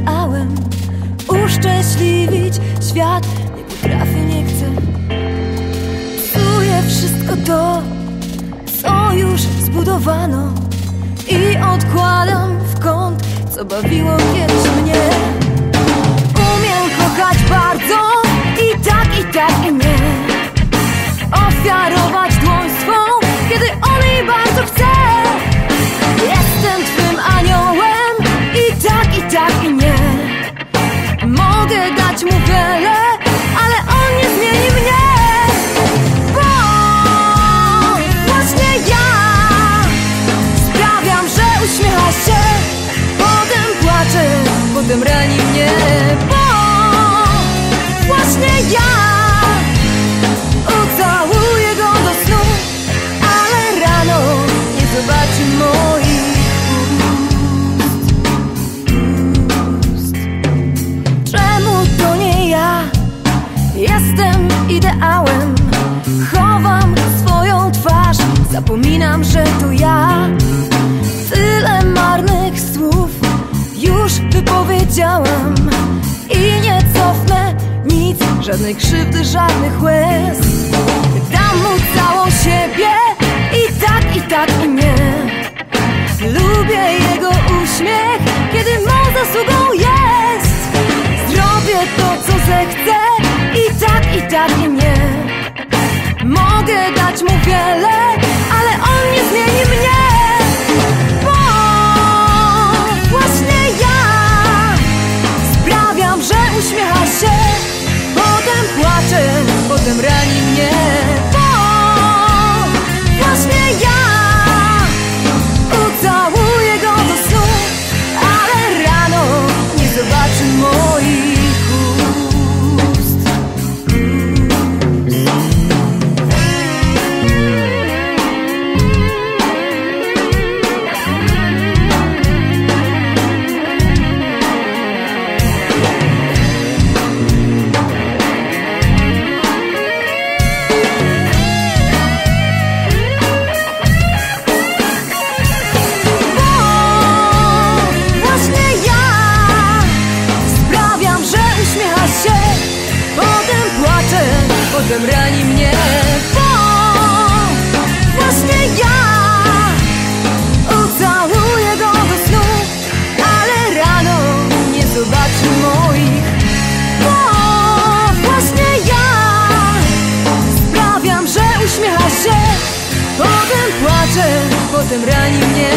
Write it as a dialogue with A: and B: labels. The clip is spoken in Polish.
A: ideałem Uszczęśliwić świat. Nie potrafię, nie chcę. Wszystko to Co już zbudowano I odkładam w kąt Co bawiło kiedyś właśnie ja Ucałuję go do snu Ale rano nie zobaczy moich ust. Czemu to nie ja? Jestem ideałem. Chowam swoją twarz. Zapominam, że to ja. Tyle marnych słów Już wypowiedziałam nic Żadnej krzywdy, żadnych łez. Dam mu całą siebie I tak, i tak, i nie. Lubię jego uśmiech Kiedy mą zasługą jest. Zrobię to, co zechcę I tak, i tak, i nie. Mogę dać mu wiele Ale on nie zmieni mnie Potem rani potem rani mnie. Bo właśnie ja Ucałuję go do snu Ale rano nie zobaczy moich. Bo właśnie ja Sprawiam, że uśmiecha się. Potem płacze, potem rani mnie